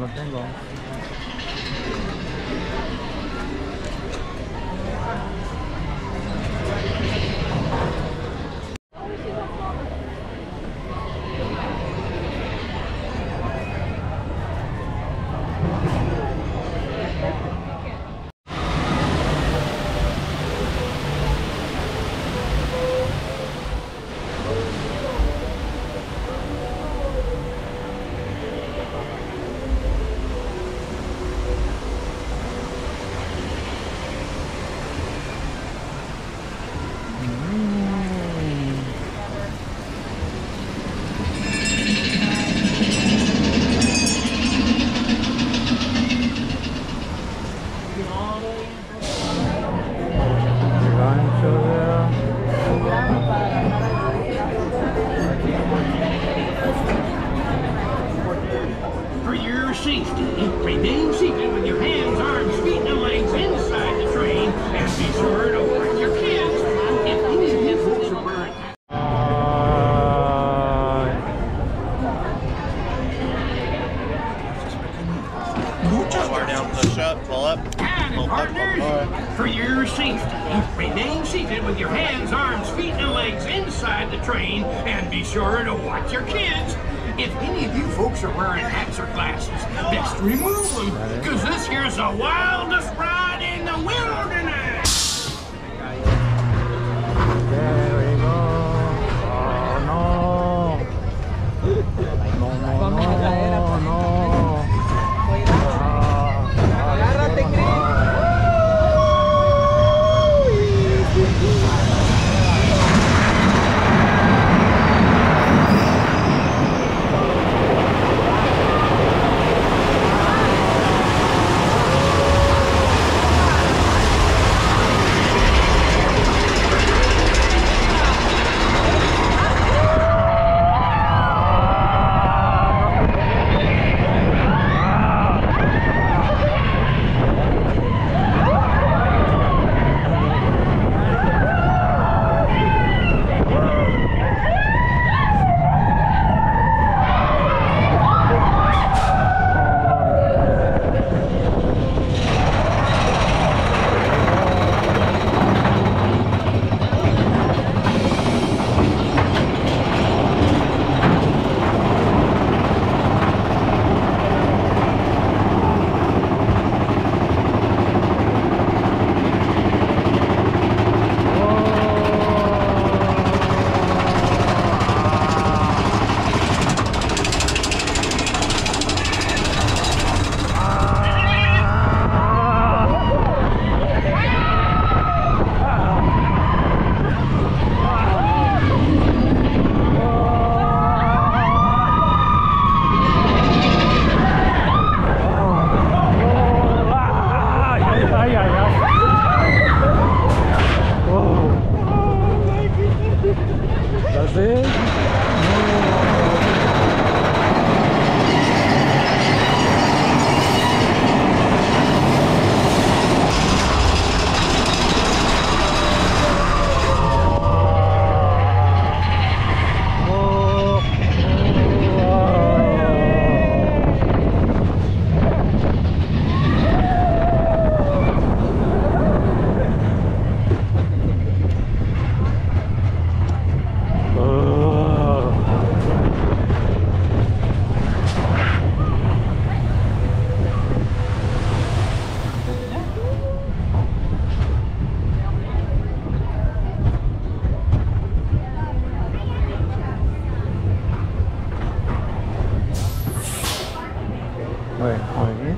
não tenho up, pull up. Partners. For your safety, remain seated with your hands, arms, feet, and legs inside the train, and be sure to watch your kids. If any of you folks are wearing hats or glasses, best remove them, because this here's the wildest ride in the wilderness. 喂喂